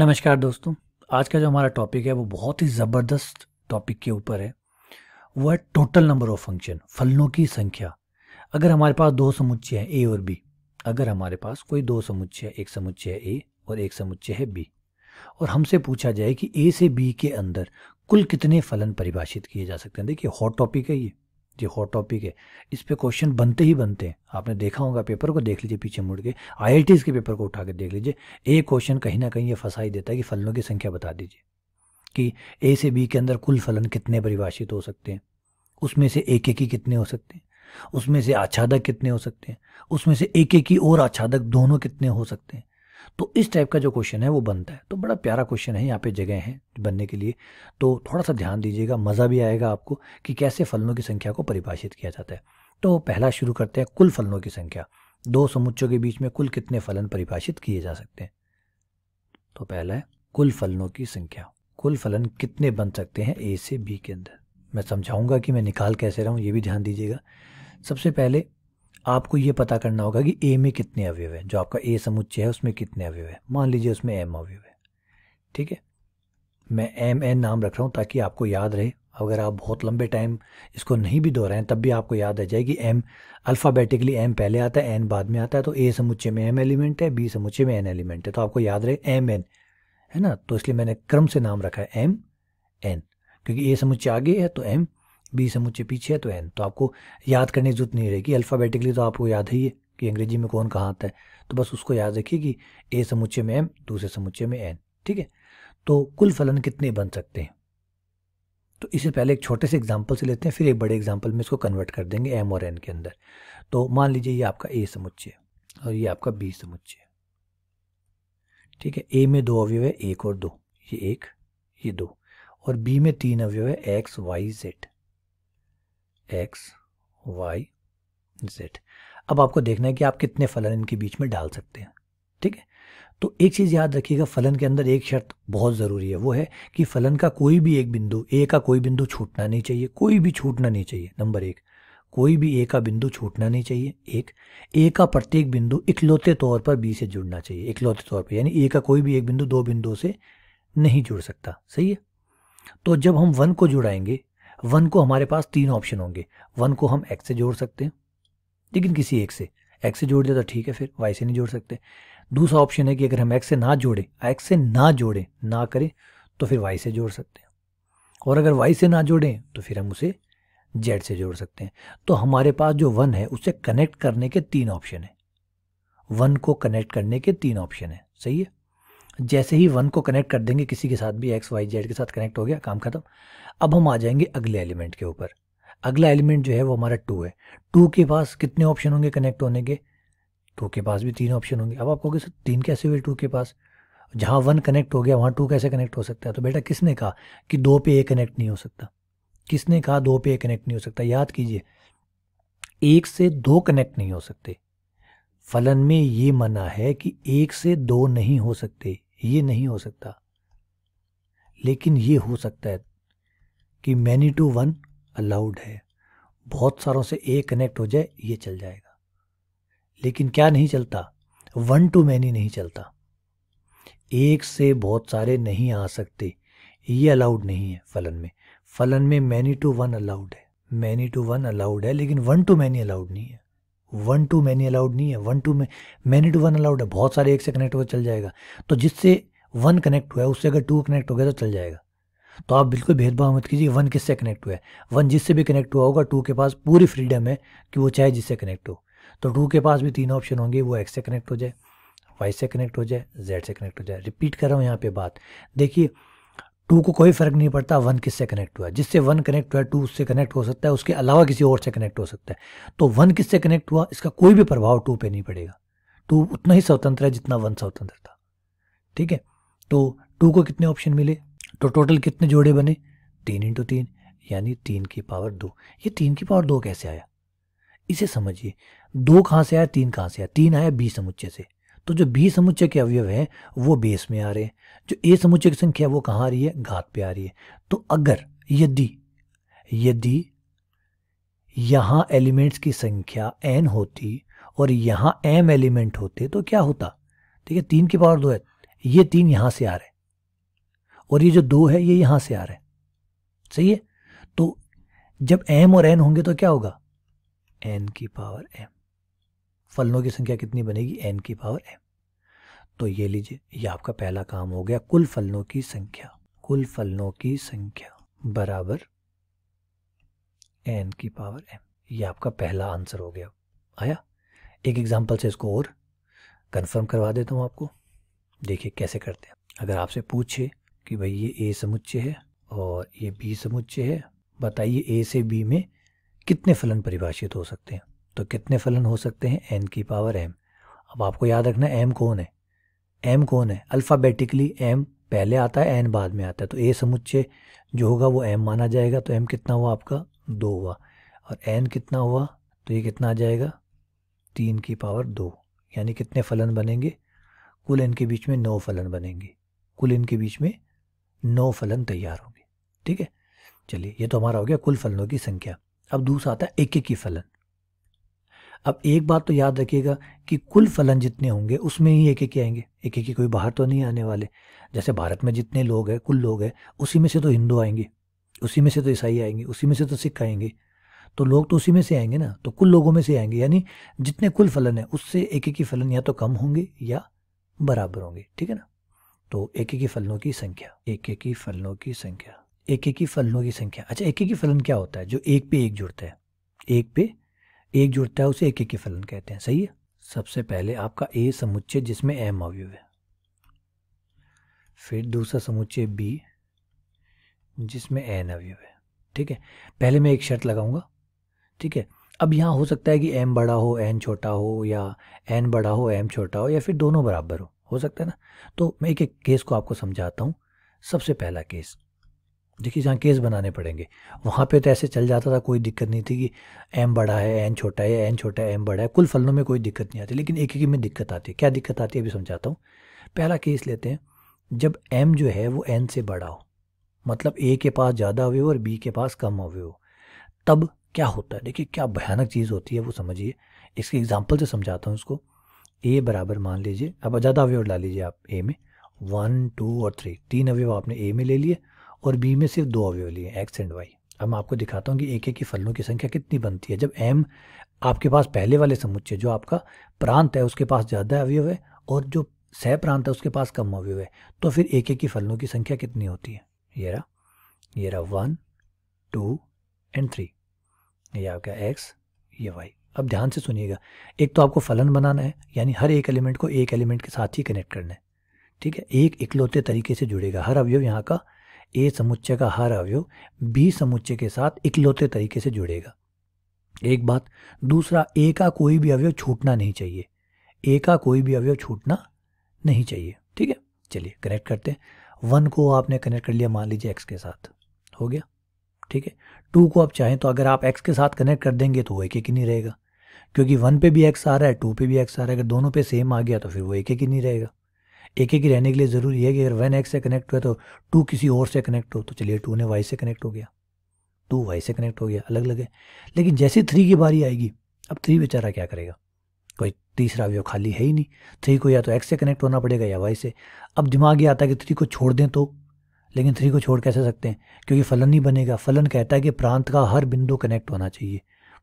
नमस्कार दोस्तों। आज का जो हमारा टॉपिक है, वो बहुत ही ज़बरदस्त टॉपिक के ऊपर है। वो है टोटल नंबर ऑफ़ फ़ंक्शन फलनों की संख्या। अगर हमारे पास दो समुच्चय हैं ए और बी अगर हमारे पास कोई दो समुच्चय एक समुच्चय है ए और एक समुच्चय है बी और हमसे पूछा जाए कि ए से बी के अंदर कुल कितने फलन परिभाषित किए जा सकते हैं। देखिए हॉट टॉपिक है ये। ये हॉट टॉपिक है। इस पर क्वेश्चन बनते ही बनते हैं। आपने देखा होगा पेपर को, देख लीजिए पीछे मुड़ के। आई के पेपर को उठा के देख लीजिए। एक क्वेश्चन कहीं ना कहीं ये फंसा ही देता है कि फलनों की संख्या बता दीजिए। कि ए से बी के अंदर कुल फलन कितने परिभाषित हो सकते हैं? उसमें से एक एक ही कितने हो सकते हैं? उसमें से आच्छादक कितने हो सकते हैं? उसमें से एक एक ही और आच्छादक दोनों कितने हो सकते हैं? तो इस टाइप का जो क्वेश्चन है, वो बनता है। तो बड़ा प्यारा क्वेश्चन है, यहाँ पे जगह है बनने के लिए। तो थोड़ा सा ध्यान दीजिएगा, मज़ा भी आएगा आपको कि कैसे फलनों की संख्या को परिभाषित किया जाता है। तो पहला शुरू करते हैं, कुल फलनों की संख्या। दो समुच्चों के बीच में कुल कितने फलन परिभाषित किए जा सकते हैं? तो पहला है, कुल फलनों की संख्या। कुल फलन कितने बन सकते हैं ए से बी के अंदर? मैं समझाऊँगा कि मैं निकाल कैसे रहा हूँ, ये भी ध्यान दीजिएगा। सबसे पहले आपको ये पता करना होगा कि ए में कितने अवयव है। जो आपका ए समुच्चय है, उसमें कितने अवयव है। मान लीजिए उसमें एम अवयव है। ठीक है? मैं एम एन नाम रख रहा हूँ ताकि आपको याद रहे। अगर आप बहुत लंबे टाइम इसको नहीं भी दोहराएँ, तब भी आपको याद आ जाए कि एम अल्फ़ाबेटिकली एम पहले आता है एन बाद में आता है। तो ए समुच्चय में एम एलिमेंट है बी समुच्चय में एन एलिमेंट है। तो आपको याद रहे एम एन है ना? तो इसलिए मैंने क्रम से नाम रखा है एम एन क्योंकि ए समुच्चय आगे है तो एम बी समुच्चय पीछे है तो एन। तो आपको याद करने की ज़रूरत नहीं रहेगी। अल्फ़ाबेटिकली तो आपको याद है ही कि अंग्रेज़ी में कौन कहाँ आता है। तो बस उसको याद रखिए कि ए समुच्चय में एम दूसरे समुच्चय में एन ठीक है? तो कुल फलन कितने बन सकते हैं? तो इसे पहले एक छोटे से एग्ज़ाम्पल से लेते हैं, फिर एक बड़े एग्ज़ाम्पल में इसको कन्वर्ट कर देंगे एम और एन के अंदर। तो मान लीजिए ये आपका ए समुच्चय और ये आपका बी समुच्चय ठीक है? ए में दो अवयव है, एक और दो। ये एक, ये दो। और बी में तीन अवयव है X Y Z X Y Z अब आपको देखना है कि आप कितने फलन इनके बीच में डाल सकते हैं, ठीक है? तो एक चीज़ याद रखिएगा, फलन के अंदर एक शर्त बहुत ज़रूरी है, वो है कि फलन का कोई भी एक बिंदु ए का कोई बिंदु छूटना नहीं चाहिए, कोई भी छूटना नहीं चाहिए, नंबर एक। कोई भी ए का बिंदु छूटना नहीं चाहिए, एक। ए का प्रत्येक बिंदु इकलौते तौर पर बी से जुड़ना चाहिए, इकलौते तौर पर, यानी ए का कोई भी एक बिंदु दो बिंदुओं से नहीं जुड़ सकता, सही है? तो जब हम वन को जुड़ाएँगे वन को हमारे पास तीन ऑप्शन होंगे। वन को हम एक्स से जोड़ सकते हैं, लेकिन किसी एक से। एक्स से जोड़ दे तो ठीक है, फिर वाई से नहीं जोड़ सकते। दूसरा ऑप्शन है कि अगर हम एक्स से ना जोड़ें एक्स से ना जोड़ें, ना करें तो फिर वाई से जोड़ सकते हैं। और अगर वाई से ना जोड़ें तो फिर हम उसे जेड से जोड़ सकते हैं। तो हमारे पास जो वन है, उसे कनेक्ट करने के तीन ऑप्शन है। वन को कनेक्ट करने के तीन ऑप्शन है। सही है? जैसे ही वन को कनेक्ट कर देंगे, किसी के साथ भी एक्स वाई जेड के साथ कनेक्ट हो गया, काम खत्म। अब हम आ जाएँगे अगले एलिमेंट के ऊपर। अगला एलिमेंट जो है, वो हमारा टू है। टू के पास कितने ऑप्शन होंगे कनेक्ट होने के? टू के पास भी तीन ऑप्शन होंगे। अब आप कहोगे, सर, तीन कैसे हुए टू के पास? जहाँ वन कनेक्ट हो गया, वहाँ टू कैसे कनेक्ट हो सकता है? तो बेटा, किसने कहा कि दो पे ए कनेक्ट नहीं हो सकता? किसने कहा दो पे ए कनेक्ट नहीं हो सकता? याद कीजिए, एक से दो कनेक्ट नहीं हो सकते। फलन में ये मना है कि एक से दो नहीं हो सकते। ये नहीं हो सकता। लेकिन ये हो सकता है कि मैनी टू वन अलाउड है। बहुत सारों से ए कनेक्ट हो जाए, ये चल जाएगा। लेकिन क्या नहीं चलता? वन टू मैनी नहीं चलता। एक से बहुत सारे नहीं आ सकते। ये अलाउड नहीं है फलन में। फलन में मैनी टू वन अलाउड है। मैनी टू वन अलाउड है, लेकिन वन टू मैनी अलाउड नहीं है। वन टू मैनी अलाउड नहीं है। वन टू में मैनी टू वन अलाउड है। बहुत सारे एक से कनेक्ट होकर चल जाएगा। तो जिससे वन कनेक्ट हुआ है, उससे अगर टू कनेक्ट हो गया तो चल जाएगा। तो आप बिल्कुल भेदभाव मत कीजिए। वन किससे कनेक्ट हुआ है? वन जिससे भी कनेक्ट हुआ होगा टू के पास पूरी फ्रीडम है कि वो चाहे जिससे कनेक्ट हो। तो टू के पास भी तीन ऑप्शन होंगे। वो एक्स से कनेक्ट हो जाए वाई से कनेक्ट हो जाए जेड से कनेक्ट हो जाए। रिपीट कर रहा हूँ यहाँ पे बात। देखिए टू को कोई फ़र्क नहीं पड़ता, वन किससे कनेक्ट हुआ है। जिससे वन कनेक्ट हुआ है, टू उससे कनेक्ट हो सकता है, उसके अलावा किसी और से कनेक्ट हो सकता है। तो वन किससे कनेक्ट हुआ, इसका कोई भी प्रभाव टू पे नहीं पड़ेगा। टू उतना ही स्वतंत्र है जितना वन स्वतंत्र था। ठीक है? तो टू को कितने ऑप्शन मिले? तो टोटल कितने जोड़े बने? तीन इंटू तीन, यानी तीन की पावर दो। ये तीन की पावर दो कैसे आया? इसे समझिए। दो कहाँ से आया? तीन कहाँ से आया? तीन आया बी समुच्चय से। तो जो बी समुच्चय के अवयव हैं, वो बेस में आ रहे हैं। जो ए समुच्चय की संख्या है वो कहाँ आ रही है? घात पे आ रही है। तो अगर यदि यदि यहाँ एलिमेंट्स की संख्या एन होती और यहाँ एम एलिमेंट होते तो क्या होता? ठीक है, तीन की पावर दो है। ये तीन यहाँ से आ रहे और ये जो दो है, ये यहाँ से आ रहे सही है? तो जब एम और एन होंगे तो क्या होगा? एन की पावर एम फलनों की संख्या कितनी बनेगी? एन की पावर एम तो ये लीजिए, ये आपका पहला काम हो गया कुल फलनों की संख्या। कुल फलनों की संख्या बराबर एन की पावर एम ये आपका पहला आंसर हो गया। आया? एक एग्जांपल से इसको और कंफर्म करवा देता हूँ आपको। देखिए कैसे करते हैं। अगर आपसे पूछे कि भाई ये ए समुच्चय है और ये बी समुच्चय है, बताइए ए से बी में कितने फलन परिभाषित हो सकते हैं? तो कितने फलन हो सकते हैं? एन की पावर एम अब आपको याद रखना एम कौन है? एम कौन है? अल्फ़ाबेटिकली एम पहले आता है एन बाद में आता है। तो ए समुच्चय जो होगा वो एम माना जाएगा। तो एम कितना हुआ आपका? दो हुआ। और एन कितना हुआ? तो ये कितना आ जाएगा? तीन की पावर दो। यानी कितने फलन बनेंगे? कुल इनके बीच में नौ फलन बनेंगे। कुल इनके बीच में नौ फलन तैयार होंगे। ठीक है? चलिए, ये तो हमारा हो गया कुल फलनों की संख्या। अब दूसरा आता है एक एक की फलन। अब एक बात तो याद रखिएगा कि कुल फलन जितने होंगे, उसमें ही एक एक आएँगे। एक एक कोई बाहर तो नहीं आने वाले। जैसे भारत में जितने लोग हैं, कुल लोग हैं, उसी में से तो हिंदू आएँगे, उसी में से तो ईसाई आएँगे, उसी में से तो सिख आएँगे। तो लोग तो उसी में से आएँगे ना तो कुल लोगों में से आएँगे। यानी जितने कुल फलन है, उससे एक एक ही फलन या तो कम होंगे या बराबर होंगे, ठीक है ना? तो एक एक ही फलनों की संख्या एक एक ही फलनों की संख्या एक एक ही फलनों की संख्या। अच्छा एक एक ही फलन क्या होता है, जो एक पे एक जुड़ता है? एक पे एक जुड़ता है उसे एक एक फलन कहते हैं। सही है? सबसे पहले आपका ए समुच्चय, जिसमें एम अवयव है। फिर दूसरा समुच्चय बी, जिसमें एन अवयव है। ठीक है? पहले मैं एक शर्त लगाऊँगा। ठीक है? अब यहाँ हो सकता है कि एम बड़ा हो एन छोटा हो, या एन बड़ा हो एम छोटा हो, या फिर दोनों बराबर हो। हो सकता है ना? तो मैं एक एक केस को आपको समझाता हूँ। सबसे पहला केस देखिए, जहाँ केस बनाने पड़ेंगे, वहाँ पे तो ऐसे चल जाता था, कोई दिक्कत नहीं थी कि एम बड़ा है एन छोटा है एन छोटा है एम बड़ा है, कुल फलनों में कोई दिक्कत नहीं आती, लेकिन एक एक में दिक्कत आती है। क्या दिक्कत आती है, अभी समझाता हूँ। पहला केस लेते हैं, जब एम जो है, वो एन से बड़ा हो मतलब ए के पास ज़्यादा अवयव और बी के पास कम हुए हो, तब क्या होता है? देखिए, क्या भयानक चीज़ होती है, वो समझिए। इसके एग्ज़ाम्पल से समझाता हूँ उसको ए बराबर मान लीजिए, अब ज़्यादा अवयव ला लीजिए आप ए में वन टू और थ्री तीन अवयव आपने ए में ले लिए और बी में सिर्फ़ दो अवयव लिए एक्स एंड वाई अब मैं आपको दिखाता हूँ कि एक एक की फलों की संख्या कितनी बनती है। जब एम आपके पास पहले वाले समुच्चय जो आपका प्रांत है, उसके पास ज़्यादा अवयव है और जो सह प्रांत है, उसके पास कम अवयव है तो फिर एक एक की फलों की संख्या कितनी होती है? ये रहा ये रहा वन टू एंड थ्री ये आपका एक्स ये वाई अब ध्यान से सुनिएगा, एक तो आपको फलन बनाना है, यानी हर एक एलिमेंट को एक एलिमेंट के साथ ही कनेक्ट करना है। ठीक है? एक इकलौते तरीके से जुड़ेगा, हर अवयव यहाँ का ए समुच्चय का हर अवयव, बी समुच्चय के साथ इकलौते तरीके से जुड़ेगा। एक बात, दूसरा, ए का कोई भी अवयव छूटना नहीं चाहिए। ए का कोई भी अवयव छूटना नहीं चाहिए। ठीक है? चलिए कनेक्ट करते हैं। वन को आपने कनेक्ट कर लिया, मान लीजिए एक्स के साथ। हो गया? ठीक है? टू को आप चाहें तो अगर आप एक्स के साथ कनेक्ट कर देंगे तो वो एक एक ही नहीं रहेगा। क्योंकि वन पे भी एक्स आ रहा है, टू पे भी एक्स आ रहा है, अगर दोनों पे सेम आ गया तो फिर वो एक एक ही नहीं रहेगा। एक एक ही रहने के लिए ज़रूरी है कि अगर वन एक्स से कनेक्ट हुआ तो टू किसी और से कनेक्ट हो। तो चलिए टू ने वाई से कनेक्ट हो गया। टू वाई से कनेक्ट हो गया अलग अलग है। लेकिन जैसे थ्री की बारी आएगी, अब थ्री बेचारा क्या करेगा? कोई तीसरा अवयव खाली है ही नहीं। थ्री को या तो एक्स से कनेक्ट होना पड़ेगा या वाई से। अब दिमाग ये आता है कि थ्री को छोड़ दें तो। लेकिन थ्री को छोड़ कैसे सकते हैं? क्योंकि फलन नहीं बनेगा। फलन कहता है कि प्रांत का हर बिंदु कनेक्ट होना चाहिए।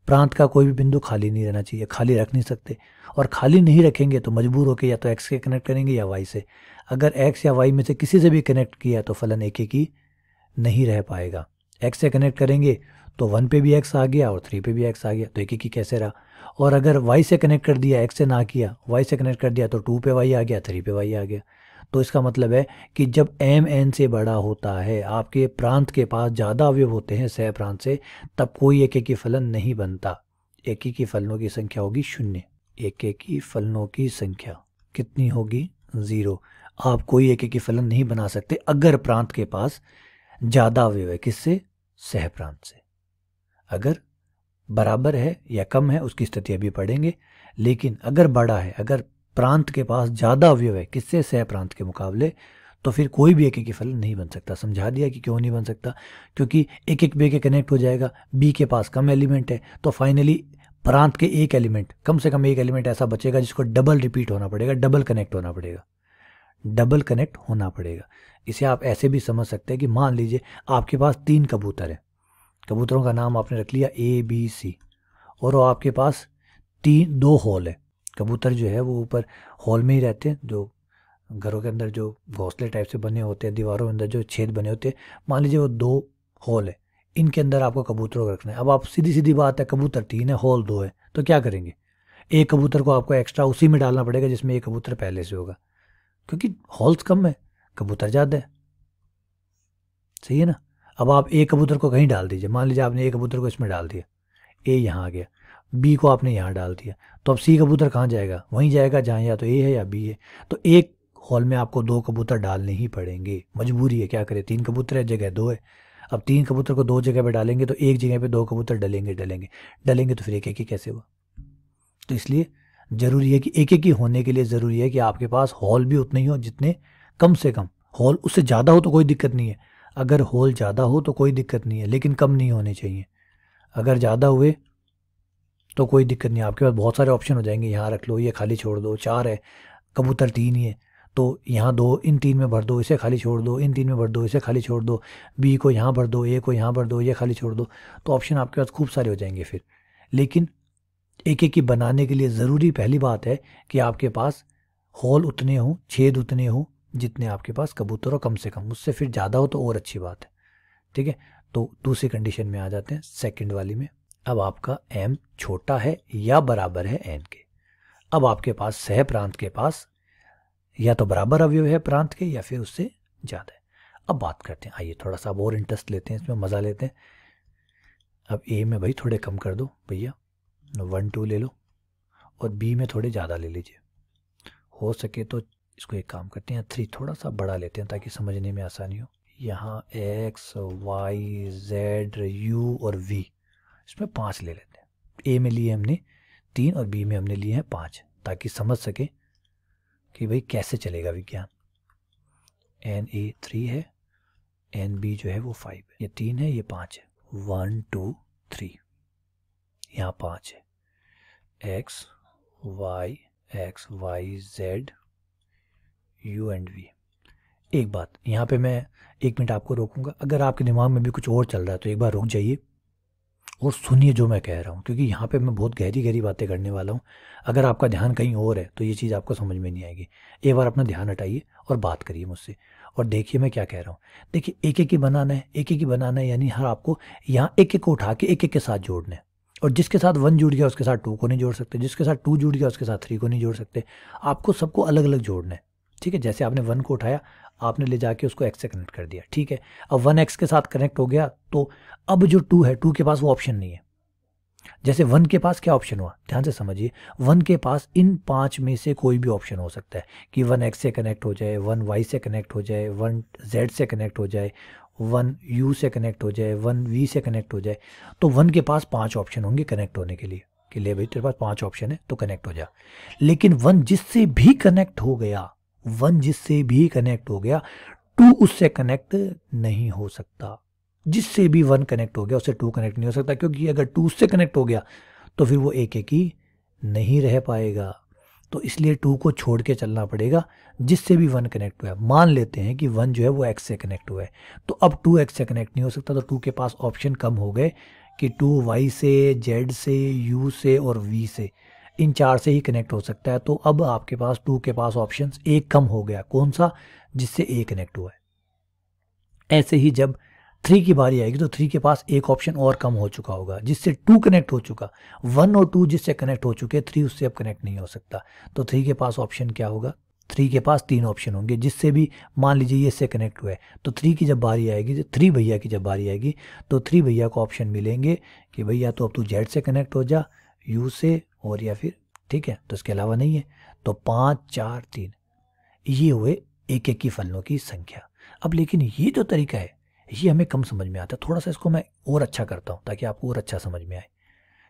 प्रांत का कोई भी बिंदु खाली नहीं रहना चाहिए, खाली रख नहीं सकते। और खाली नहीं रखेंगे तो मजबूर होकर या तो एक्स से कनेक्ट करेंगे या वाई से। अगर एक्स या वाई में से किसी से भी कनेक्ट किया तो फलन एक एक ही नहीं रह पाएगा। एक्स से कनेक्ट करेंगे तो वन पे भी एक्स आ गया और थ्री पे भी एक्स आ गया तो एक एक ही कैसे रहा? और अगर वाई से कनेक्ट कर दिया एक्स से ना किया वाई से कनेक्ट कर दिया तो टू पे वाई आ गया थ्री पे वाई आ गया। तो इसका मतलब है कि जब एम एन से बड़ा होता है, आपके प्रांत के पास ज़्यादा अवयव होते हैं, सह प्रांत से, तब कोई एक एक फलन नहीं बनता। एक की फलनों की संख्या होगी शून्य। एक ही फलनों की संख्या कितनी होगी? ज़ीरो। आप कोई एक एक फलन नहीं बना सकते अगर प्रांत के पास ज़्यादा अवयव है, किससे? सह प्रांत से। अगर बराबर है या कम है, उसकी स्थिति अभी पढ़ेंगे। लेकिन अगर बड़ा है, अगर प्रांत के पास ज़्यादा अवयव है, किससे? सह प्रांत के मुकाबले। तो फिर कोई भी एक एक फलन नहीं बन सकता। समझा दिया कि क्यों नहीं बन सकता? क्योंकि एक एक बे के कनेक्ट हो जाएगा। बी के पास कम एलिमेंट है तो फाइनली प्रांत के एक एलिमेंट कम से कम एक एलिमेंट ऐसा बचेगा जिसको डबल रिपीट होना पड़ेगा डबल कनेक्ट होना पड़ेगा। डबल कनेक्ट होना पड़ेगा। इसे आप ऐसे भी समझ सकते हैं कि मान लीजिए आपके पास तीन कबूतर हैं। कबूतरों का नाम आपने रख लिया ए बी सी और वो आपके पास तीन, दो हॉल है। कबूतर जो है वो ऊपर हॉल में ही रहते हैं, जो घरों के अंदर जो घोंसले टाइप से बने होते हैं, दीवारों के अंदर जो छेद बने होते हैं। मान लीजिए वो दो हॉल है, इनके अंदर आपको कबूतरों को रखना है। अब आप सीधी सीधी बात है, कबूतर तीन है, हॉल दो है तो क्या करेंगे? एक कबूतर को आपको एक्स्ट्रा उसी में डालना पड़ेगा जिसमें एक कबूतर पहले से होगा, क्योंकि हॉल्स कम है, कबूतर ज़्यादा है। सही है ना? अब आप एक कबूतर को कहीं डाल दीजिए, मान लीजिए आपने एक कबूतर को इसमें डाल दिया ए यहाँ आ गया। बी को आपने यहाँ डाल दिया। तो अब सी कबूतर कहाँ जाएगा? वहीं जाएगा, जहाँ या तो ए है या बी है। तो एक हॉल में आपको दो कबूतर डालने ही पड़ेंगे। मजबूरी है, क्या करें? तीन कबूतर है, जगह दो है। अब तीन कबूतर को दो जगह पे डालेंगे तो एक जगह पे दो कबूतर डलेंगे डलेंगे। डलेंगे तो फिर एक एक ही कैसे हुआ? तो इसलिए ज़रूरी है कि एक एक ही होने के लिए ज़रूरी है कि आपके पास हॉल भी उतने ही हो जितने कम से कम। हॉल उससे ज़्यादा हो तो कोई दिक्कत नहीं है। अगर हॉल ज़्यादा हो तो कोई दिक्कत नहीं है, लेकिन कम नहीं होने चाहिए। अगर ज़्यादा हुए तो कोई दिक्कत नहीं, आपके पास बहुत सारे ऑप्शन हो जाएँगे। यहाँ रख लो, ये खाली छोड़ दो, चार है, कबूतर तीन ही है। तो यहाँ दो, इन तीन में भर दो, इसे खाली छोड़ दो, इन तीन में भर दो, इसे खाली छोड़ दो, बी को यहाँ भर दो, ए को यहाँ भर दो, ये खाली छोड़ दो। तो ऑप्शन आपके पास खूब सारे हो जाएँगे फिर। लेकिन एक एक की बनाने के लिए ज़रूरी पहली बात है कि आपके पास होल उतने हों, छेद उतने हों, जितने आपके पास कबूतर हो, कम से कम। उससे फिर ज़्यादा हो तो और अच्छी बात है। ठीक है? तो दूसरी कंडीशन में आ जाते हैं सेकंड वाली में। अब आपका एम छोटा है या बराबर है एन के। अब आपके पास सह प्रांत के पास या तो बराबर अवयव है प्रांत के या फिर उससे ज़्यादा है। अब बात करते हैं। आइए थोड़ा सा और इंटरेस्ट लेते हैं, इसमें मज़ा लेते हैं। अब ए में भाई थोड़े कम कर दो भैया। वन टू ले लो और बी में थोड़े ज़्यादा ले लीजिए। हो सके तो इसको एक काम करते हैं थ्री थोड़ा सा बड़ा लेते हैं ताकि समझने में आसानी हो। यहाँ एक्स वाई जेड यू और वी इसमें पाँच ले लेते हैं। ए में लिए हमने तीन और बी में हमने लिए हैं पाँच, ताकि समझ सके कि भाई कैसे चलेगा विज्ञान। एन ए थ्री है, एन बी जो है वो फाइव है। ये तीन है, ये पाँच है। One, two, three. यहाँ पाँच है। X, Y X, Y, Z, U and V. एक बात, यहाँ पे मैं एक मिनट आपको रोकूँगा। अगर आपके दिमाग में भी कुछ और चल रहा है तो एक बार रुक जाइए। और सुनिए जो मैं कह रहा हूँ, क्योंकि यहाँ पे मैं बहुत गहरी गहरी बातें करने वाला हूँ। अगर आपका ध्यान कहीं और है तो ये चीज़ आपको समझ में नहीं आएगी। एक बार अपना ध्यान हटाइए और बात करिए मुझसे। और देखिए मैं क्या कह रहा हूँ। देखिए, एक एक ही बनाना है, एक एक ही बनाना है, यानी हर आपको यहाँ एक एक को उठा के, एक एक के साथ जोड़ना है। और जिसके साथ वन जुड़ गया, उसके साथ टू को नहीं जोड़ सकते। जिसके साथ टू जुड़ गया, उसके साथ थ्री को नहीं जोड़ सकते। आपको सबको अलग अलग जोड़ना है। ठीक है, जैसे आपने वन को उठाया आपने ले जाके उसको एक्स से कनेक्ट कर दिया, ठीक है? अब वन एक्स के साथ कनेक्ट हो गया तो अब जो टू है टू के पास वो ऑप्शन नहीं है। जैसे वन के पास क्या ऑप्शन हुआ? ध्यान से समझिए वन के पास इन पाँच में से कोई भी ऑप्शन हो सकता है, कि वन एक्स से कनेक्ट हो जाए वन वाई से कनेक्ट हो जाए वन जेड से कनेक्ट हो जाए वन यू से कनेक्ट हो जाए वन वी से कनेक्ट हो जाए तो वन के पास पाँच ऑप्शन होंगे कनेक्ट होने के लिए, कि ले भाई तेरे पास पाँच ऑप्शन है तो कनेक्ट हो जा। लेकिन वन जिससे भी कनेक्ट हो गया वन जिससे भी कनेक्ट हो गया टू उससे कनेक्ट नहीं हो सकता। जिससे भी वन कनेक्ट हो गया, उससे टू कनेक्ट नहीं हो सकता, क्योंकि अगर टू उससे कनेक्ट हो गया तो फिर वो एक एक ही नहीं रह पाएगा। तो इसलिए टू को छोड़ के चलना पड़ेगा, जिससे भी वन कनेक्ट हुआ है। मान लेते हैं कि वन जो है वो एक्स से कनेक्ट हुआ है। तो अब टू एक्स से कनेक्ट नहीं हो सकता तो टू के पास ऑप्शन कम हो गए कि टू वाई से जेड से यू से और वी से। इन चार से ही कनेक्ट हो सकता है। तो अब आपके पास टू के पास ऑप्शन एक कम हो गया। कौन सा? जिससे ए कनेक्ट हुआ है। ऐसे ही जब थ्री की बारी आएगी तो थ्री के पास एक ऑप्शन और कम हो चुका होगा। जिससे टू कनेक्ट हो चुका वन और टू जिससे कनेक्ट हो चुके थ्री उससे अब कनेक्ट नहीं हो सकता। तो थ्री के पास ऑप्शन क्या होगा? थ्री के पास तीन ऑप्शन होंगे। जिससे भी मान लीजिए ये इससे कनेक्ट हुआ है तो थ्री की जब बारी आएगी थ्री भैया की जब बारी आएगी तो थ्री भैया को ऑप्शन मिलेंगे कि भैया तो अब तू जेड से कनेक्ट हो जा यू से और या फिर, ठीक है तो इसके अलावा नहीं है। तो पाँच, चार, तीन, ये हुए एक एक की फलों की संख्या। अब लेकिन ये जो तरीका है, ये हमें कम समझ में आता है। थोड़ा सा इसको मैं और अच्छा करता हूँ, ताकि आपको और अच्छा समझ में आए।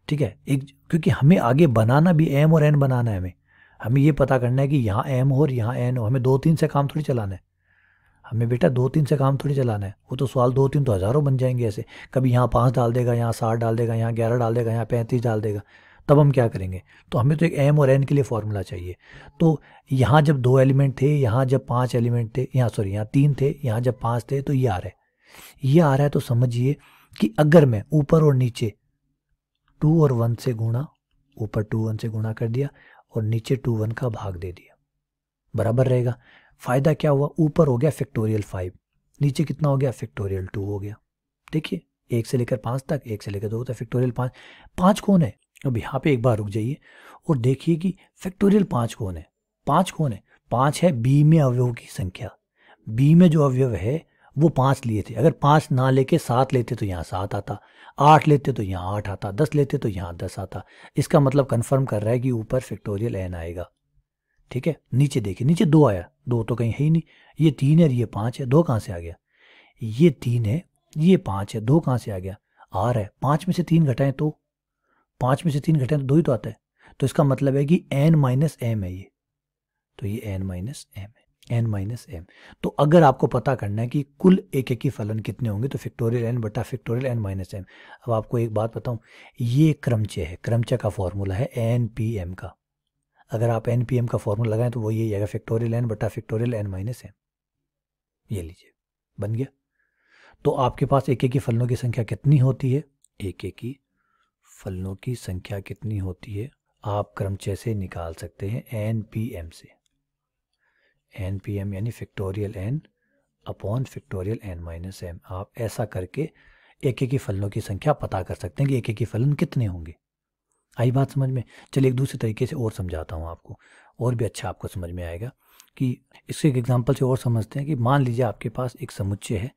ठीक है, एक, क्योंकि हमें आगे बनाना भी एम और एन बनाना है हमें। हमें ये पता करना है कि यहाँ एम हो और यहाँ एन हो हमें दो तीन से काम थोड़ी चलाना है। हमें बेटा दो तीन से काम थोड़ी चलाना है। वो तो सवाल दो तीन तो हज़ारों बन जाएँगे ऐसे। कभी यहाँ पाँच डाल देगा, यहाँ साठ डाल देगा, यहाँ ग्यारह डाल देगा, यहाँ पैंतीस डाल देगा। तब हम क्या करेंगे? तो हमें तो एक एम और एन के लिए फॉर्मूला चाहिए। तो यहाँ जब दो एलिमेंट थे, यहाँ जब पाँच एलिमेंट थे, यहाँ, सॉरी, यहाँ तीन थे, यहाँ जब पाँच थे तो ये आ रहा है। ये आ रहा है तो समझिए कि अगर मैं ऊपर और नीचे टू और वन से गुणा, ऊपर टू वन से गुणा कर दिया और नीचे टू वन का भाग दे दिया, बराबर रहेगा। फ़ायदा क्या हुआ? ऊपर हो गया फैक्टोरियल फाइव, नीचे कितना हो गया? फैक्टोरियल टू हो गया। देखिए, एक से लेकर पाँच तक, एक से लेकर दो तक, फैक्टोरियल पाँच। पाँच कौन है? अब यहाँ पे एक बार रुक जाइए और देखिए कि फैक्टोरियल पाँच कौन है। पाँच कौन है। पाँच है बी में अवयवों की संख्या। बी में जो अवयव है, वो पाँच लिए थे। अगर पाँच ना लेके सात लेते तो यहाँ सात आता। आठ लेते तो यहाँ आठ आता। दस लेते तो यहाँ दस आता। इसका मतलब कंफर्म कर रहा है कि ऊपर फैक्टोरियल एन आएगा। ठीक है? नीचे देखिए, नीचे दो आया। दो तो कहीं है ही नहीं। ये तीन है ये पाँच है। दो कहाँ से आ गया? ये तीन है, ये पाँच है। दो कहाँ से आ गया? आर है। पाँच में से तीन घटाएँ तो पाँच में से तीन घटे तो दो ही तो आता है। तो इसका मतलब है कि एन माइनस एम है ये। तो ये एन माइनस एम है। एन माइनस एम तो अगर आपको पता करना है कि कुल एक एक की फलन कितने होंगे तो फिक्टोरियल एन बटा फिक्टोरियल एन माइनस एम अब आपको एक बात बताऊँ, ये क्रमचय है। क्रमचय का फॉर्मूला है एन पी एम का। अगर आप एन पी एम का फॉर्मूला लगाएँ तो वो यही आएगा फिक्टोरियल एन बटा फिक्टोरियल एन माइनस एम ये लीजिए। बन गया। तो आपके पास एक एक की फलनों की संख्या कितनी होती है? एक एक की फलनों की संख्या कितनी होती है, आप क्रमचय से निकाल सकते हैं एन पी एम से। एन पी एम यानी factorial N upon factorial N minus M आप ऐसा करके एक एक की फलनों की संख्या पता कर सकते हैं कि एक एक की फलन कितने होंगे। आई बात समझ में? चलिए एक दूसरे तरीके से और समझाता हूँ आपको। और भी अच्छा आपको समझ में आएगा कि इसके एक एग्ज़ाम्पल से और समझते हैं कि मान लीजिए आपके पास एक समुच्चय है,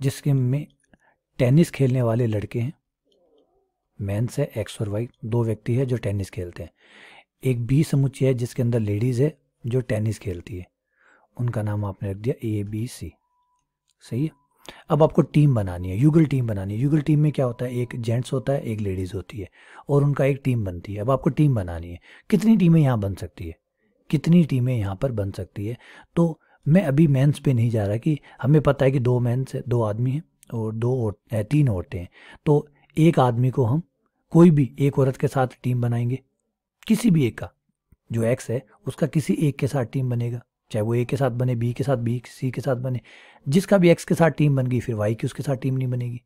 जिसके में टेनिस खेलने वाले लड़के हैं। मैंस है एक्स और वाई, दो व्यक्ति है जो टेनिस खेलते हैं। एक बी समुच्चय है जिसके अंदर लेडीज़ है जो टेनिस खेलती है। उनका नाम आपने रख दिया ए, बी, सी। सही है? अब आपको टीम बनानी है, युगल टीम बनानी है। युगल टीम में क्या होता है? एक जेंट्स होता है, एक लेडीज़ होती है और उनका एक टीम बनती है। अब आपको टीम बनानी है। कितनी टीमें यहाँ बन सकती है? कितनी टीमें यहाँ पर बन सकती है? तो मैं अभी मेंस पे नहीं जा रहा कि हमें पता है कि दो मेंस है, दो आदमी हैं और दो और तीन औरतें हैं। तो एक आदमी को हम कोई भी एक औरत के साथ टीम बनाएँगे। किसी भी एक का। जो एक्स है, उसका किसी एक के साथ टीम बनेगा। चाहे वो ए के साथ बने बी के साथ बी सी के साथ बने। जिसका भी एक्स के साथ टीम बन गई, फिर वाई की उसके साथ टीम नहीं बनेगी।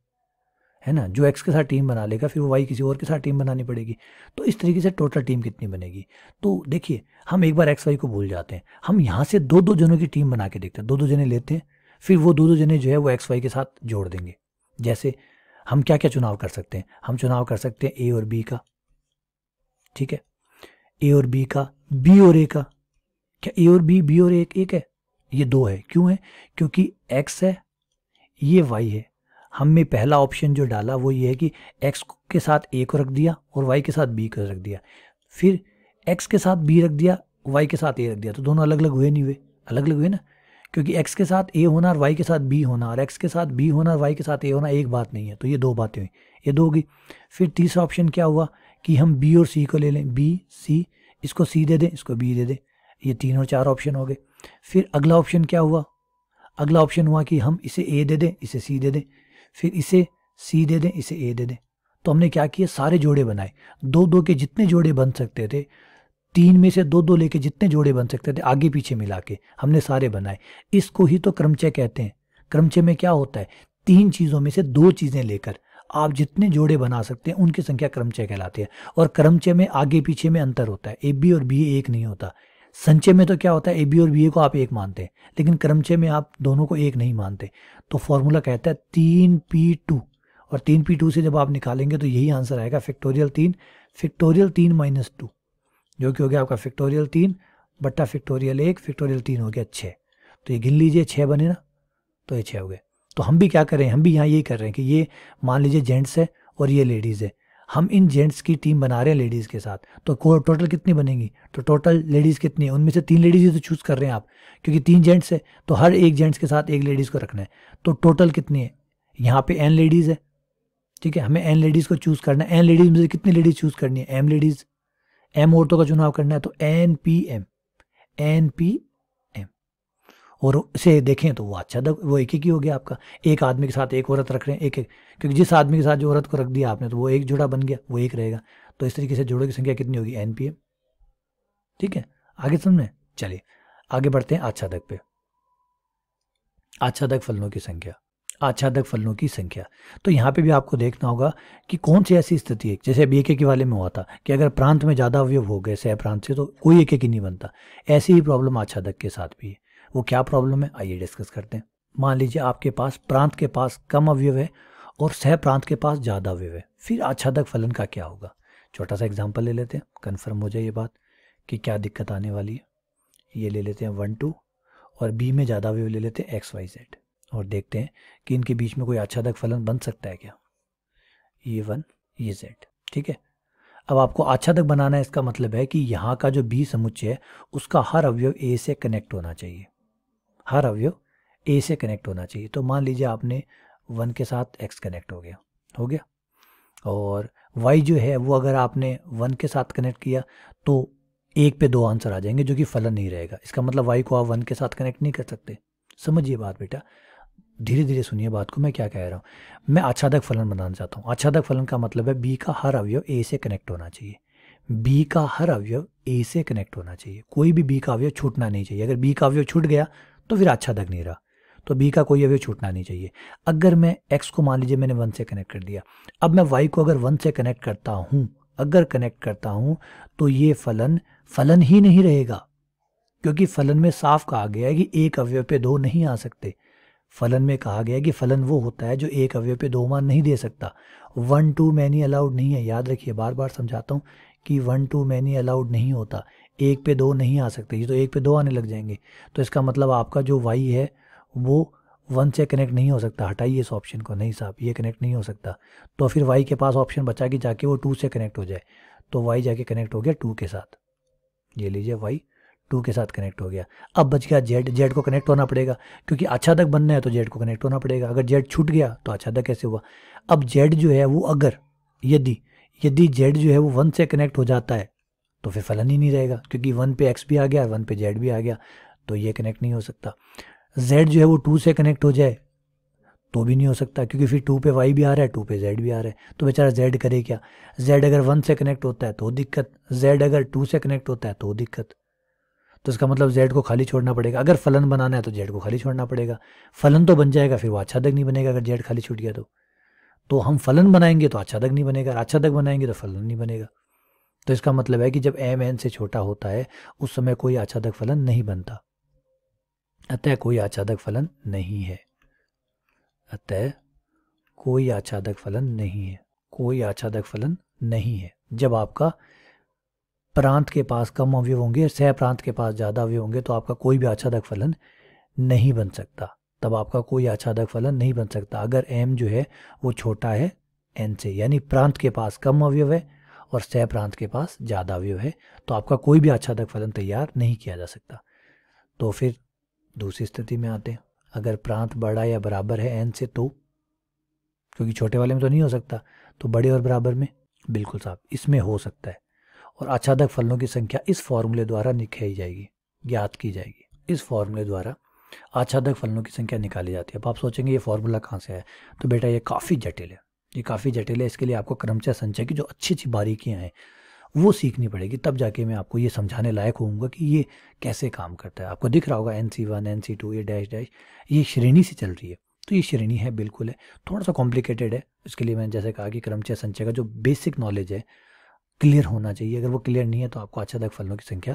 है ना? जो एक्स के साथ टीम बना लेगा, फिर वो वाई किसी और के साथ टीम बनानी पड़ेगी। तो इस तरीके से टोटल टीम कितनी बनेगी? तो देखिए, हम एक बार एक्स वाई को भूल जाते हैं। हम यहाँ से दो दो जनों की टीम बना के देखते हैं। दो दो जने लेते हैं, फिर वो दो दो जने जो है वो एक्स वाई के साथ जोड़ देंगे। जैसे हम क्या क्या चुनाव कर सकते हैं? हम चुनाव कर सकते हैं ए और बी का। ठीक है? ए और बी का बी और ए का। क्या ए और बी बी और एक एक है? ये दो है। क्यों है? क्योंकि एक्स है, ये वाई है। हमने पहला ऑप्शन जो डाला वो ये है कि एक्स के साथ ए को रख दिया और वाई के साथ बी को रख दिया। फिर एक्स के साथ बी रख दिया वाई के साथ ए रख दिया। तो दोनों अलग अलग हुए नहीं हुए? अलग अलग हुए ना? क्योंकि एक्स के साथ ए होना और वाई के साथ बी होना, और एक्स के साथ बी होना और वाई के साथ ए होना एक बात नहीं है तो ये दो बातें हुई। ये दो होगी फिर तीसरा ऑप्शन क्या हुआ कि हम बी और सी को ले लें। बी सी इसको सी दे दें, इसको बी दे दें। ये तीन और चार ऑप्शन हो गए। फिर अगला ऑप्शन क्या हुआ? अगला ऑप्शन हुआ कि हम इसे ए दे दें, इसे सी दे दें। फिर इसे सी दे दें, इसे ए दे दें। तो हमने क्या किया? सारे जोड़े बनाए। दो दो के जितने जोड़े बन सकते थे तीन में से दो दो लेके जितने जोड़े बन सकते थे, आगे पीछे मिला के हमने सारे बनाए। इसको ही तो क्रमचय कहते हैं। क्रमचय में क्या होता है? तीन चीज़ों में से दो चीज़ें लेकर आप जितने जोड़े बना सकते हैं, उनकी संख्या क्रमचय कहलाती है। और क्रमचय में आगे पीछे में अंतर होता है। ए, बी और बी एक नहीं होता। संचय में तो क्या होता है? ए, बी और बी ए को आप एक मानते हैं, लेकिन क्रमचय में आप दोनों को एक नहीं मानते। तो फॉर्मूला कहता है तीन पी टू। और तीन पी टू से जब आप निकालेंगे तो यही आंसर आएगा, फिक्टोरियल तीन। फिक्टोरियल तीन माइनस टू। जो कि हो गया आपका फिक्टोरियल तीन, बट्टा फिक्टोरियल एक फिक्टोरियल तीन हो गया छः तो ये गिन लीजिए छः बने ना तो ये छः हो गए। तो हम भी क्या कर रहे हैं, हम भी यहाँ यही कर रहे हैं कि ये मान लीजिए जेंट्स है और ये लेडीज़ है। हम इन जेंट्स की टीम बना रहे हैं लेडीज़ के साथ। तो टोटल कितनी बनेगी? तो टोटल लेडीज़ कितनी है? उनमें से तीन लेडीज़ ही तो चूज़ कर रहे हैं आप, क्योंकि तीन जेंट्स है तो हर एक जेंट्स के साथ एक लेडीज़ को रखना है। तो टोटल कितनी है? यहाँ पे एन लेडीज़ है, ठीक है? हमें एन लेडीज़ को चूज़ करना है। एन लेडीज़ में से कितनी लेडीज़ चूज़ करनी है? एम लेडीज़ एम औरतों का चुनाव करना है तो N P M N P M और इसे देखें तो वो अच्छा वो एक एक ही हो गया आपका। एक आदमी के साथ एक औरत रख रहे हैं, एक एक। क्योंकि जिस आदमी के साथ जो औरत को रख दिया आपने तो वो एक जुड़ा बन गया, वो एक रहेगा। तो इस तरीके से जोड़ों की संख्या कितनी होगी? एन पी एम ठीक है? आगे समझ चलिए, आगे बढ़ते हैं आच्छादक पे। आच्छादक फलनों की संख्या। आच्छादक फलनों की संख्या। तो यहाँ पे भी आपको देखना होगा कि कौन सी ऐसी स्थिति है। जैसे अभी एक एक वाले में हुआ था कि अगर प्रांत में ज़्यादा अवयव हो गए सह प्रांत से तो कोई एक एक ही नहीं बनता। ऐसी ही प्रॉब्लम आच्छादक के साथ भी है। वो क्या प्रॉब्लम है? आइए डिस्कस करते हैं। मान लीजिए आपके पास प्रांत के पास कम अवयव है और सह प्रांत के पास ज़्यादा अवयव है। फिर आच्छादक फलन का क्या होगा? छोटा सा एग्ज़ाम्पल ले लेते हैं। कन्फर्म हो जाए ये बात कि क्या दिक्कत आने वाली है। ये ले लेते हैं वन टू और बी में ज़्यादा अवयव ले लेते हैं एक्स वाई जेड और देखते हैं कि इनके बीच में कोई अच्छा आच्छादक फलन बन सकता है क्या। ये वन, ये जेड, ठीक है? अब आपको अच्छा आच्छादक बनाना है, इसका मतलब है कि यहाँ का जो बी समुच्चय है, उसका हर अवयव ए से कनेक्ट होना चाहिए। हर अवयव ए से कनेक्ट होना चाहिए। तो मान लीजिए आपने वन के साथ एक्स कनेक्ट हो गया हो गया? और वाई जो है, वो अगर आपने वन के साथ कनेक्ट किया तो एक पे दो आंसर आ जाएँगे, जो कि फलन नहीं रहेगा। इसका मतलब वाई को आप वन के साथ कनेक्ट नहीं कर सकते। समझिए बात बेटा। धीरे धीरे सुनिए बात को, मैं क्या कह रहा हूँ। मैं आच्छादक फलन बनाना चाहता हूँ। आच्छादक फलन का मतलब है बी का हर अवयव ए से कनेक्ट होना चाहिए। बी का हर अवयव ए से कनेक्ट होना चाहिए। कोई भी बी का अवयव छूटना नहीं चाहिए। अगर बी का अवयव छूट गया तो फिर आच्छादक नहीं रहा। तो बी का कोई अवयव छूटना नहीं चाहिए। अगर मैं एक्स को मान लीजिए मैंने वन से कनेक्ट कर दिया, अब मैं वाई को अगर वन से कनेक्ट करता हूँ, अगर कनेक्ट करता हूँ तो ये फलन फलन ही नहीं रहेगा। क्योंकि फलन में साफ़ कहा गया है कि एक अवयव पे दो नहीं आ सकते। फलन में कहा गया कि फलन वो होता है जो एक अवयव पे दो मान नहीं दे सकता। वन टू मैनी अलाउड नहीं है। याद रखिए बार बार समझाता हूँ कि वन टू मैनी अलाउड नहीं होता। एक पे दो नहीं आ सकते। ये तो एक पे दो आने लग जाएँगे। तो इसका मतलब आपका जो वाई है, वो वन से कनेक्ट नहीं हो सकता। हटाइए इस ऑप्शन को। नहीं साहब, ये कनेक्ट नहीं हो सकता। तो फिर वाई के पास ऑप्शन बचा कि जाके वो टू से कनेक्ट हो जाए। तो वाई जाके कनेक्ट हो गया टू के साथ। ये लीजिए वाई टू के साथ कनेक्ट हो गया। अब बच गया जेड जेड को कनेक्ट होना पड़ेगा, क्योंकि आच्छादक बनना है तो जेड को कनेक्ट होना पड़ेगा। अगर जेड छूट गया तो आच्छादक कैसे हुआ? अब जेड जो है वो अगर, यदि यदि जेड जो है वो वन से कनेक्ट हो जाता है तो फिर फलन ही नहीं रहेगा, क्योंकि वन पे एक्स भी आ गया वन पे जेड भी आ गया तो ये कनेक्ट नहीं हो सकता। जेड जो है वो टू से कनेक्ट हो जाए तो भी नहीं हो सकता, क्योंकि फिर टू पे वाई भी आ रहा है टू पे जेड भी आ रहा है। तो बेचारा जेड करे क्या? जेड अगर वन से कनेक्ट होता है तो दिक्कत। जेड अगर टू से कनेक्ट होता है तो दिक्कत। तो इसका मतलब जेड को खाली छोड़ना पड़ेगा। अगर फलन बनाना है तो जेड को खाली छोड़ना पड़ेगा। फलन तो बन जाएगा, फिर वो आच्छादक नहीं बनेगा। अगर जेड खाली छूट गया तो तो हम फलन बनाएँगे तो आच्छादक नहीं बनेगा। आच्छादक बनाएँगे तो फलन नहीं बनेगा। तो इसका मतलब है कि जब एम एन से छोटा होता है, उस समय कोई आच्छादक फलन नहीं बनता। अतः कोई आच्छादक फलन नहीं है। अतः कोई आच्छादक फलन नहीं है। कोई आच्छादक फलन नहीं है। जब आपका प्रांत के पास कम अवयव होंगे सह प्रांत के पास ज़्यादा अवयव होंगे तो आपका कोई भी आच्छादक फलन नहीं बन सकता। तब आपका कोई आच्छादक फलन नहीं बन सकता। अगर एम जो है, वो छोटा है एन से, यानी प्रांत के पास कम अवयव है और सह प्रांत के पास ज़्यादा अवयव है तो आपका कोई भी आच्छादक फलन तैयार नहीं किया जा सकता। तो फिर दूसरी स्थिति में आते हैं। अगर प्रांत बड़ा या बराबर है एन से तो? क्योंकि छोटे वाले में तो नहीं हो सकता। तो बड़े और बराबर में? बिल्कुल साहब, इसमें हो सकता है। और आच्छादक फलनों की संख्या इस फॉर्मूले द्वारा निखाई जाएगी, ज्ञात की जाएगी। इस फॉर्मूले द्वारा आच्छादक फलनों की संख्या निकाली जाती है। अब आप सोचेंगे ये फॉर्मूला कहाँ से है? तो बेटा ये काफ़ी जटिल है। ये काफ़ी जटिल है, इसके लिए आपको क्रमचय संचय की जो अच्छी अच्छी बारीकियाँ हैं, वो सीखनी पड़ेगी। तब जाके मैं आपको ये समझाने लायक होऊँगा कि ये कैसे काम करता है। आपको दिख रहा होगा N C one N C two ये डैश डैश ये श्रेणी से चल रही है। तो ये श्रेणी है, बिल्कुल है। थोड़ा सा कॉम्प्लिकेटेड है। इसके लिए मैंने जैसे कहा कि क्रमचय संचय का जो बेसिक नॉलेज है क्लियर होना चाहिए। अगर वो क्लियर नहीं है तो आपको अच्छा तक फलों की संख्या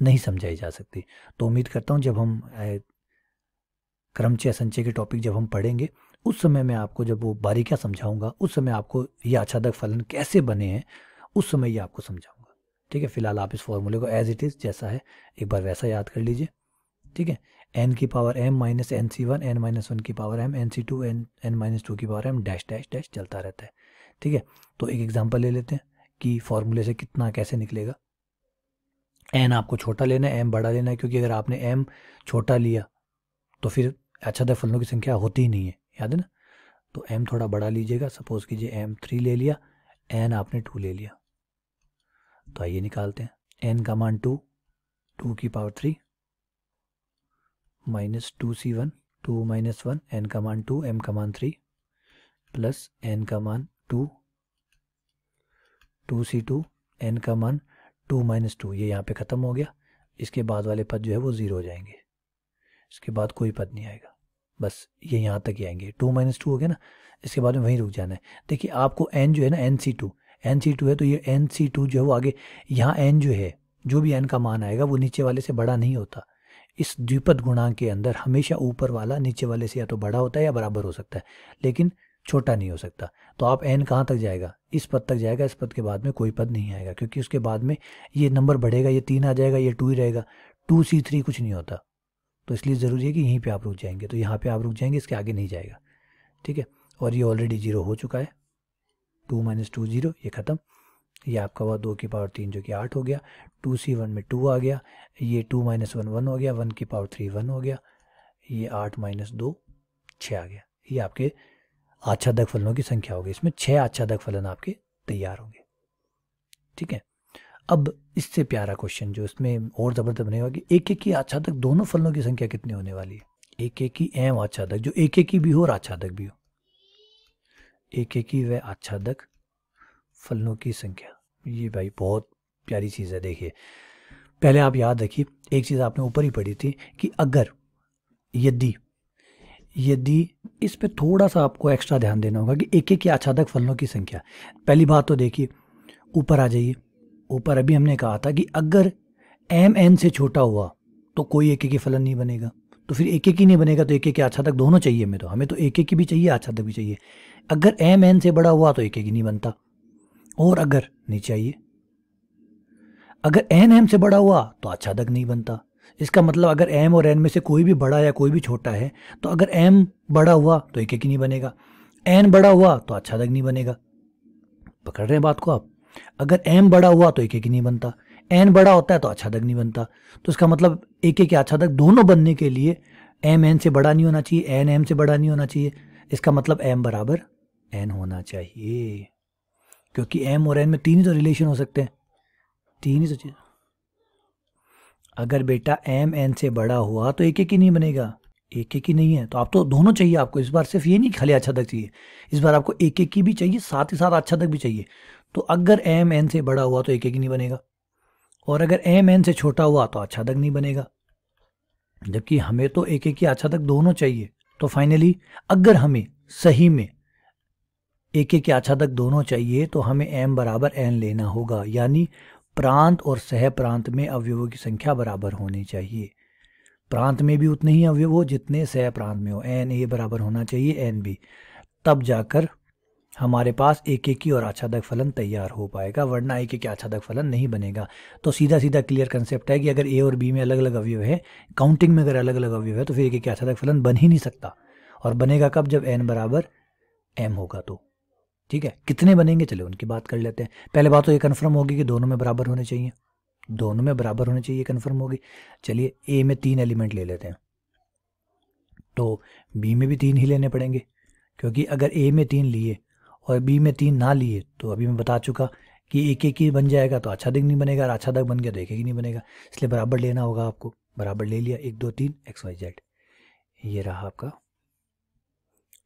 नहीं समझाई जा सकती। तो उम्मीद करता हूँ जब हम क्रमचय संचय के टॉपिक जब हम पढ़ेंगे, उस समय मैं आपको जब वो बारीकियाँ समझाऊँगा, उस समय आपको ये आच्छादक फलन कैसे बने हैं, उस समय ये आपको समझाऊँगा। ठीक है? फ़िलहाल आप इस फॉर्मूले को एज इट इज़ जैसा है, एक बार वैसा याद कर लीजिए। ठीक है? एन की power M minus N C one N minus one की power M N C two N N minus two की power M dash dash dash चलता रहता है। ठीक है? तो एक एग्ज़ाम्पल ले लेते हैं। कि फॉर्मूले से कितना कैसे निकलेगा? एन आपको छोटा लेना है एम बड़ा लेना है, क्योंकि अगर आपने एम छोटा लिया तो फिर अच्छा था फलों की संख्या होती ही नहीं है, याद है ना? तो एम थोड़ा बड़ा लीजिएगा सपोज़ कीजिए एम थ्री ले लिया एन आपने टू ले लिया। तो आइए निकालते हैं। एन का मान टू टू की power three minus two C one two minus one N का मान टू एम का मान थ्री प्लस एन का मान two two C two N का मान टू माइनस टू, ये यहाँ पे ख़त्म हो गया। इसके बाद वाले पद जो है वो ज़ीरो हो जाएँगे। इसके बाद कोई पद नहीं आएगा। बस ये यहाँ तक ही आएँगे। टू माइनस टू हो गया ना, इसके बाद में वहीं रुक जाना है। देखिए, आपको एन जो है ना N C two N C two है तो ये एन सी टू जो है वो आगे, यहाँ एन जो है, जो भी एन का मान आएगा, वो नीचे वाले से बड़ा नहीं होता। इस द्विपद गुणांक के अंदर हमेशा ऊपर वाला नीचे वाले से या तो बड़ा होता है या बराबर हो सकता है। लेकिन छोटा नहीं हो सकता। तो आप एन कहाँ तक जाएगा? इस पद तक जाएगा, इस पद के बाद में कोई पद नहीं आएगा, क्योंकि उसके बाद में ये नंबर बढ़ेगा, ये तीन आ जाएगा, ये टू ही रहेगा। टू, सी, थ्री कुछ नहीं होता। तो इसलिए ज़रूरी है कि यहीं पे आप रुक जाएँगे। तो यहाँ पे आप रुक जाएँगे, इसके आगे नहीं जाएगा। ठीक है? और ये ऑलरेडी ज़ीरो हो चुका है। टू माइनस टू ज़ीरो, ये ख़त्म। ये आपका हुआ दो की पावर तीन, जो कि आठ हो गया। टू सी वन में टू आ गया। ये टू माइनस वन वन हो गया। वन की पावर थ्री, वन हो गया। ये आठ माइनस दो, छः आ गया। ये आपके आच्छादक फलनों की संख्या होगी। इसमें छः आच्छादक फलन आपके तैयार होंगे। ठीक है? अब इससे प्यारा क्वेश्चन जो इसमें और ज़बरदस्त बनेगा कि एक एक की आच्छादक दोनों फलनों की संख्या कितनी होने वाली है? एक एक की एम आच्छादक, जो एक एक की भी हो और आच्छादक भी हो। एक एक की व आच्छादक फलनों की संख्या। ये भाई बहुत प्यारी चीज़ है, देखिए। पहले आप याद रखिए, एक चीज़ आपने ऊपर ही पढ़ी थी कि अगर यदि यदि इस पे थोड़ा सा आपको एक्स्ट्रा ध्यान देना होगा कि एक एक आच्छादक फलनों की संख्या। पहली बात तो देखिए, ऊपर आ जाइए। ऊपर अभी हमने कहा था कि अगर एम एन से छोटा हुआ तो कोई एक एक फलन नहीं बनेगा। तो फिर एक एक ही नहीं बनेगा तो एक एक आच्छादक दोनों चाहिए हमें तो। हमें तो एक एक की भी चाहिए, आच्छादक भी चाहिए। अगर एम एन से बड़ा हुआ तो एक एक ही नहीं बनता। और अगर नहीं चाहिए अगर एन एम से बड़ा हुआ तो आच्छादक नहीं बनता। इसका मतलब अगर एम और एन में से कोई भी बड़ा या कोई भी छोटा है तो अगर एम बड़ा हुआ तो एक एक ही नहीं बनेगा। एन बड़ा हुआ तो आच्छादक नहीं बनेगा। पकड़ रहे हैं बात को आप? अगर एम बड़ा हुआ तो एक एक ही नहीं बनता। एन बड़ा होता है तो आच्छादक नहीं बनता। तो इसका मतलब एक एक आच्छादक दोनों बनने के लिए एम एन से बड़ा नहीं होना चाहिए एन एम से बड़ा नहीं होना चाहिए। इसका मतलब एम बराबर एन होना चाहिए। क्योंकि एम और एन में तीन ही तो रिलेशन हो सकते हैं। तीन ही तो चीज़ अगर बेटा एम एन से बड़ा हुआ तो एक एक ही नहीं बनेगा। एक एक ही नहीं है। तो आप तो दोनों चाहिए आपको। इस बार सिर्फ़ ये नहीं खाली अच्छा तक चाहिए। इस बार आपको एक एक की भी चाहिए, साथ ही साथ अच्छा तक भी चाहिए। तो अगर एम एन से बड़ा हुआ तो एक एक ही नहीं बनेगा। और अगर एम एन से छोटा हुआ तो अच्छा तक नहीं बनेगा। जबकि हमें तो एक एक ही अच्छा तक दोनों चाहिए। तो फाइनली अगर हमें सही में एक एक अच्छा तक दोनों चाहिए तो हमें एम बराबर एन लेना होगा। यानी प्रांत और सह प्रांत में अवयवों की संख्या बराबर होनी चाहिए। प्रांत में भी उतने ही अवयव हो जितने सह प्रांत में हो। एन ए बराबर होना चाहिए, एन बी। तब जाकर हमारे पास एक एक की और आच्छादक फलन तैयार हो पाएगा, वरना एक एक आच्छादक फलन नहीं बनेगा। तो सीधा सीधा क्लियर कंसेप्ट है कि अगर ए और बी में अलग अलग अवयव है काउंटिंग में अगर अलग अलग अवयव है तो फिर एक एक आच्छादक फलन बन ही नहीं सकता। और बनेगा कब? जब एन बराबर एम होगा तो। ठीक है? कितने बनेंगे? चले, उनकी बात कर लेते हैं। पहले बात तो ये कन्फर्म होगी कि दोनों में बराबर होने चाहिए। दोनों में बराबर होने चाहिए कन्फर्म होगी। चलिए ए में तीन एलिमेंट ले लेते हैं। तो बी में भी तीन ही लेने पड़ेंगे, क्योंकि अगर ए में तीन लिए और बी में तीन ना लिए तो अभी मैं बता चुका कि एक एक ही बन जाएगा तो अच्छा दिख नहीं बनेगा। और अच्छा दक बन गया तो एक ही नहीं बनेगा। इसलिए बराबर लेना होगा आपको। बराबर ले लिया। एक, दो, तीन एक्स वाई जेड ये रहा आपका।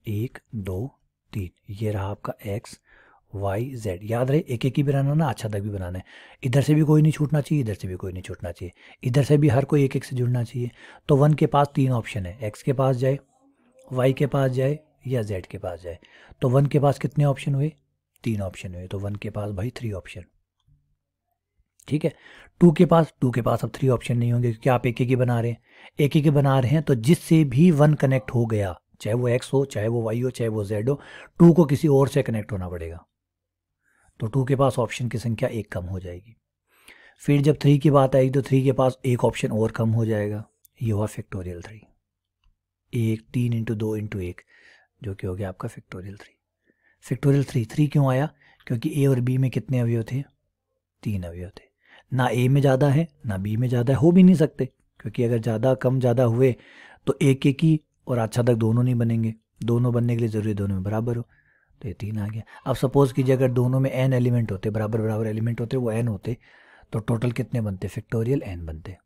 एक, दो तीन ये रहा आपका एक्स वाई जेड याद रहे एक एक ही बनाना ना अच्छा तक भी बनाना है। इधर से भी कोई नहीं छूटना चाहिए, इधर से भी कोई नहीं छूटना चाहिए। इधर से भी हर कोई एक एक से जुड़ना चाहिए। तो वन के पास तीन ऑप्शन है। एक्स के पास जाए वाई के पास जाए या जेड के पास जाए। तो वन के पास कितने ऑप्शन हुए? तीन ऑप्शन हुए। तो वन के पास भाई थ्री ऑप्शन ठीक है? टू के पास, टू के पास अब थ्री ऑप्शन नहीं होंगे क्योंकि आप एक एक ही बना रहे हैं। एक एक ही बना रहे हैं तो जिससे भी वन कनेक्ट हो गया चाहे वो एक्स हो, चाहे वो वाई हो, चाहे वो जेड हो, टू को किसी और से कनेक्ट होना पड़ेगा। तो टू के पास ऑप्शन की संख्या एक कम हो जाएगी। फिर जब थ्री की बात आएगी तो थ्री के पास एक ऑप्शन और कम हो जाएगा। ये हुआ फैक्टोरियल थ्री एक, तीन इंटू दो इंटू एक, जो कि हो गया आपका factorial three factorial three three क्यों आया? क्योंकि ए और बी में कितने अवयव थे? तीन अवयव थे। ना ए में ज़्यादा है, ना बी में ज़्यादा है, हो भी नहीं सकते। क्योंकि अगर ज़्यादा, कम ज़्यादा हुए तो एक एक ही और अच्छा तक दोनों नहीं बनेंगे। दोनों बनने के लिए ज़रूरी दोनों में बराबर हो। तो ये तीन आ गया। अब सपोज़ कीजिए अगर दोनों में एन एलिमेंट होते, बराबर बराबर एलिमेंट होते, वो एन होते तो टोटल कितने बनते? फैक्टोरियल एन बनते।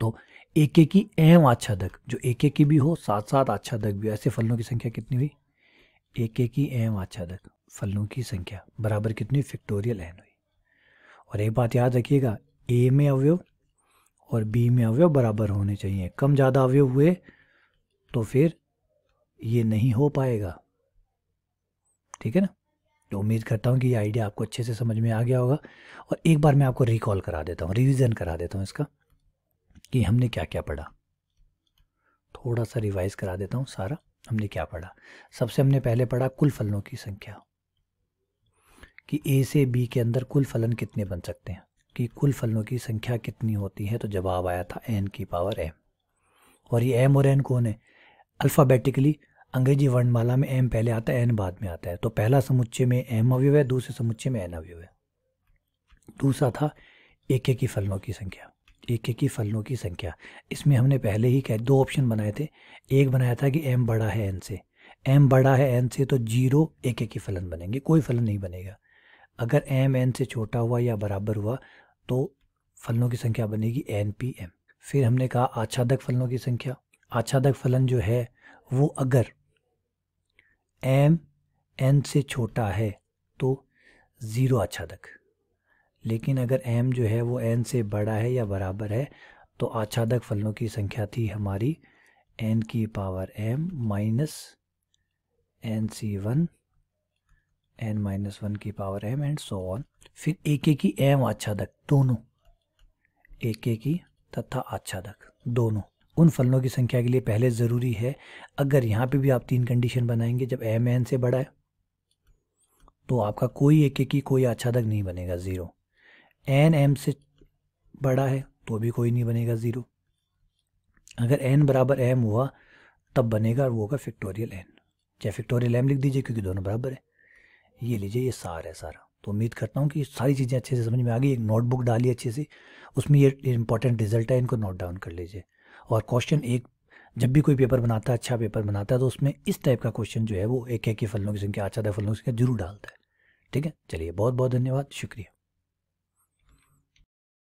तो एक एक की एम आच्छादक जो एक एक की भी हो साथ साथ आच्छादक भी ऐसे फलों की संख्या कितनी हुई? एक एक की एम आच्छादक फलों की संख्या, बराबर कितनी फिक्टोरियल एन हुई। और एक बात याद रखिएगा ए में अवयव और बी में अवयव बराबर होने चाहिए। कम ज़्यादा अवयव हुए तो फिर ये नहीं हो पाएगा। ठीक है ना? तो उम्मीद करता हूँ कि ये आइडिया आपको अच्छे से समझ में आ गया होगा। और एक बार मैं आपको रिकॉल करा देता हूँ रिवीजन करा देता हूँ इसका कि हमने क्या क्या पढ़ा। थोड़ा सा रिवाइज करा देता हूँ सारा, हमने क्या पढ़ा। सबसे हमने पहले पढ़ा कुल फलनों की संख्या, कि ए से बी के अंदर कुल फलन कितने बन सकते हैं। कि कुल फलनों की संख्या कितनी होती है? तो जवाब आया था एन की पावर एम और ये एम और एन कौन है? अल्फ़ाबेटिकली अंग्रेज़ी वर्णमाला में एम पहले आता है एन बाद में आता है। तो पहला समुच्चय में एम अवयव है, दूसरे समुच्चय में एन अवयव है। दूसरा था, एक एक की फलनों की संख्या। एक एक की फलनों की संख्या। इसमें हमने पहले ही कह, दो ऑप्शन बनाए थे। एक बनाया था कि एम बड़ा है एन से। एम बड़ा है एन से तो ज़ीरो एक एक की फलन बनेंगे। कोई फलन नहीं बनेगा। अगर एम एन से छोटा हुआ या बराबर हुआ तो फलनों की संख्या बनेगी एन पी एम फिर हमने कहा आच्छादक फलनों की संख्या। आच्छादक फलन जो है, वो अगर एम एन से छोटा है तो ज़ीरो आच्छादक। लेकिन अगर एम जो है, वो एन से बड़ा है या बराबर है तो आच्छादक फलनों की संख्या थी हमारी एन की power M minus N C one N minus one की power M and so on फिर एक एक की एम आच्छादक, दोनों। एक एक की तथा आच्छादक, दोनों। उन फलनों की संख्या के लिए पहले ज़रूरी है, अगर यहाँ पे भी आप तीन कंडीशन बनाएँगे, जब एम एन से बड़ा है तो आपका कोई एक एक की कोई आच्छादक नहीं बनेगा ज़ीरो एन एम से बड़ा है तो भी कोई नहीं बनेगा ज़ीरो अगर एन बराबर एम हुआ, तब बनेगा वो होगा फिक्टोरियल एन चाहे फिक्टोरियल एम लिख दीजिए, क्योंकि दोनों बराबर है। ये लीजिए, ये सार है सारा। तो उम्मीद करता हूँ कि सारी चीज़ें अच्छे से समझ में आ गई। एक नोटबुक डाली अच्छे से। उसमें ये इंपॉर्टेंट रिज़ल्ट है, इनको नोट डाउन कर लीजिए। और क्वेश्चन एक, जब भी कोई पेपर बनाता है अच्छा पेपर बनाता है तो उसमें इस टाइप का क्वेश्चन जो है, वो एक एक की फलों की संख्या अच्छा फलों की संख्या ज़रूर डालता है। ठीक है? चलिए बहुत बहुत धन्यवाद, शुक्रिया।